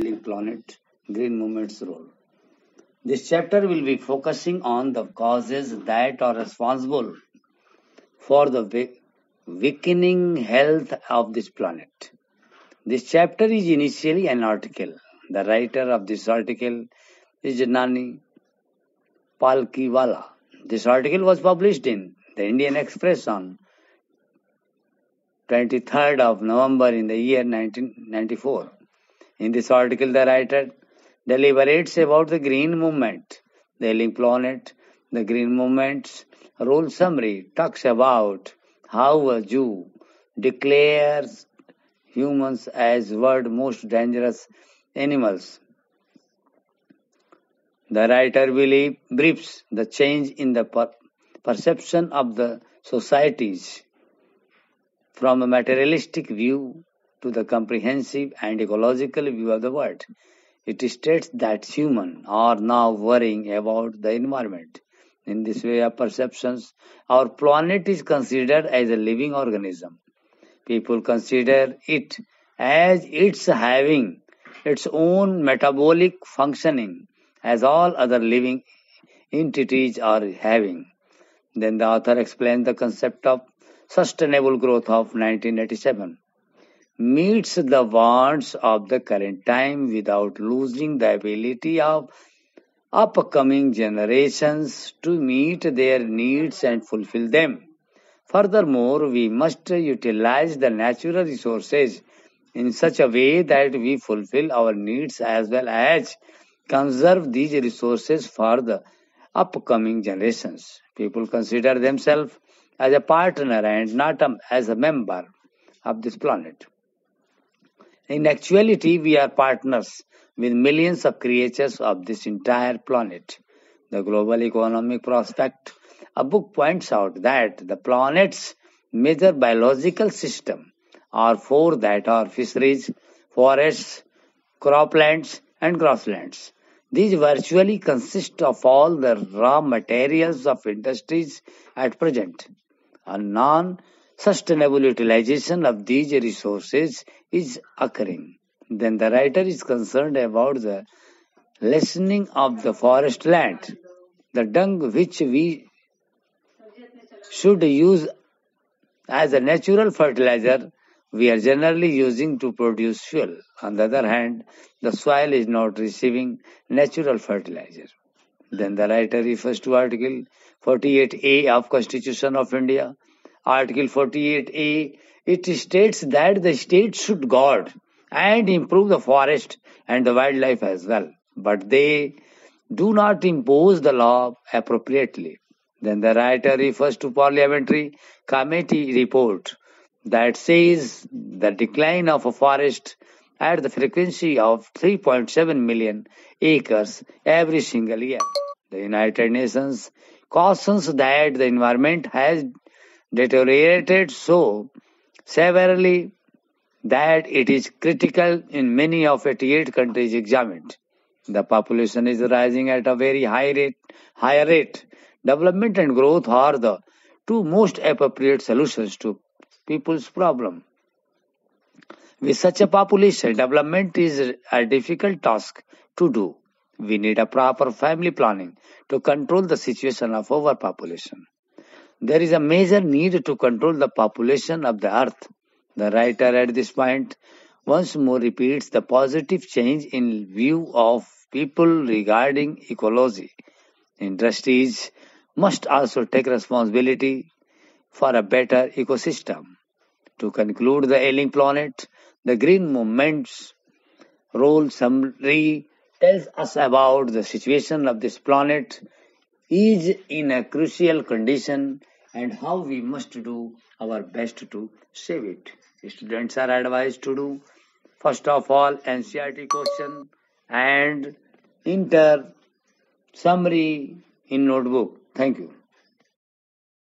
ailing planet, green movement's role. This chapter will be focusing on the causes that are responsible for the weakening health of this planet. This chapter is initially an article. The writer of this article is Nani Palkhivala. This article was published in the Indian Express on 23rd of November in the year 1994. In this article, the writer deliberates about the green movement, the ailing planet, the green movement's role summary, talks about how a Jew declares humans as world most dangerous animals. The writer believe, briefs the change in the per- perception of the societies from a materialistic view to the comprehensive and ecological view of the world. It states that humans are now worrying about the environment. In this way of perceptions, our planet is considered as a living organism. People consider it as it's having its own metabolic functioning as all other living entities are having. Then the author explains the concept of sustainable growth of 1987 meets the wants of the current time without losing the ability of upcoming generations to meet their needs and fulfill them. Furthermore, we must utilize the natural resources in such a way that we fulfill our needs as well as conserve these resources for the upcoming generations. People consider themselves as a partner and not um, as a member of this planet. In actuality, we are partners with millions of creatures of this entire planet. The Global Economic Prospect, a book points out that the planet's major biological system are four that are fisheries, forests, croplands, and grasslands. These virtually consist of all the raw materials of industries at present a non-sustainable utilization of these resources is occurring. Then the writer is concerned about the lessening of the forest land, the dung which we should use as a natural fertilizer we are generally using to produce fuel. On the other hand, the soil is not receiving natural fertilizer. Then the writer refers to Article 48A of Constitution of India. Article 48A, it states that the state should guard and improve the forest and the wildlife as well. But they do not impose the law appropriately. Then the writer refers to parliamentary committee report that says the decline of a forest at the frequency of 3.7 million acres every single year. The United Nations cautions that the environment has deteriorated so severely that it is critical in many of 88 countries examined. The population is rising at a very high rate, higher rate. Development and growth are the two most appropriate solutions to people's problem. With such a population, development is a difficult task to do. We need a proper family planning to control the situation of overpopulation. There is a major need to control the population of the earth. The writer at this point once more repeats the positive change in view of people regarding ecology. Industries must also take responsibility for a better ecosystem. To conclude the ailing planet, the green movement's role summary tells us about the situation of this planet is in a crucial condition and how we must do our best to save it. Students are advised to do first of all NCERT question and inter summary in notebook. Thank you.